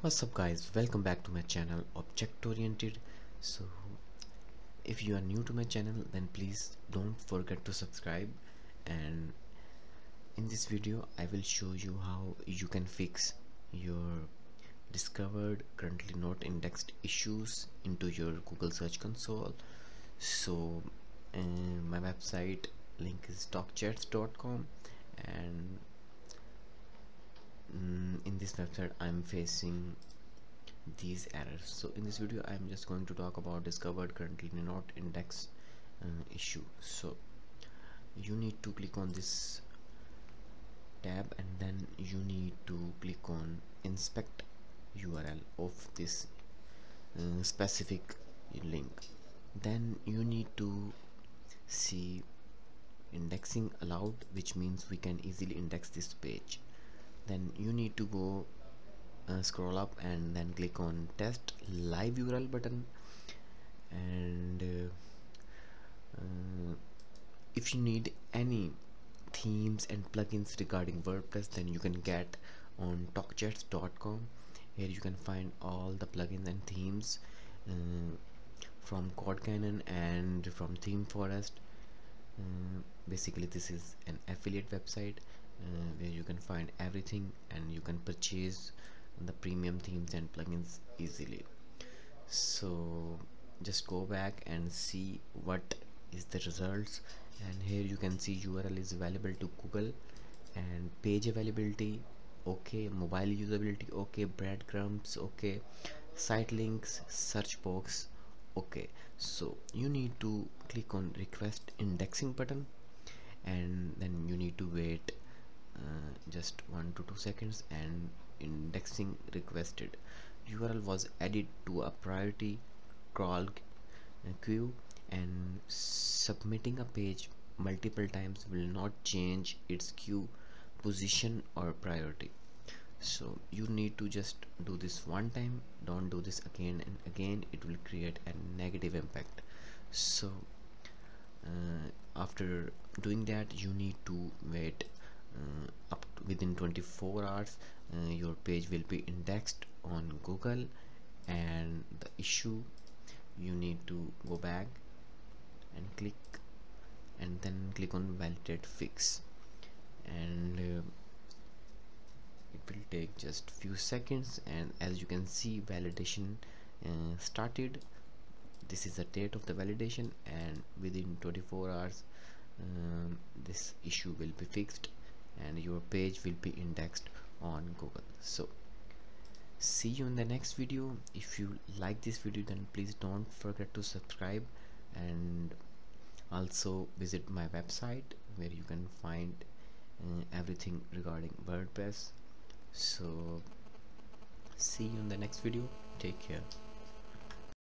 what's up guys? Welcome back to my channel object oriented so if you are new to my channel then please don't forget to subscribe. And in this video I will show you how you can fix your discovered currently not indexed issues into your Google search console. So my website link is talkchats.com and mm, in this website I'm facing these errors. So in this video I'm just going to talk about discovered currently not index uh, issue. So you need to click on this tab and then you need to click on inspect URL of this uh, specific link. Then you need to see indexing allowed which means we can easily index this page then you need to go uh, scroll up and then click on test live URL button. And uh, uh, if you need any themes and plugins regarding WordPress then you can get on talkchats.com here you can find all the plugins and themes uh, from CodeCanyon and from ThemeForest uh, basically this is an affiliate website uh, where you can find everything and you can purchase the premium themes and plugins easily. So just go back and see what is the results. And here you can see URL is available to Google and page availability okay. Mobile usability okay. Breadcrumbs okay. Site links search box okay. So you need to click on request indexing button and then you need to wait uh, just one to two seconds and indexing requested. URL was added to a priority crawl queue and submitting a page multiple times will not change its queue position or priority. So you need to just do this one time don't do this again and again it will create a negative impact. So uh, after doing that you need to wait uh, up within 24 hours uh, your page will be indexed on Google. And the issue you need to go back and click and then click on validate fix. And uh, it will take just few seconds. And as you can see validation uh, started. This is the date of the validation. And within 24 hours um, this issue will be fixed and your page will be indexed on Google. So see you in the next video. If you like this video then please don't forget to subscribe and also visit my website where you can find uh, everything regarding WordPress. So see you in the next video. Take care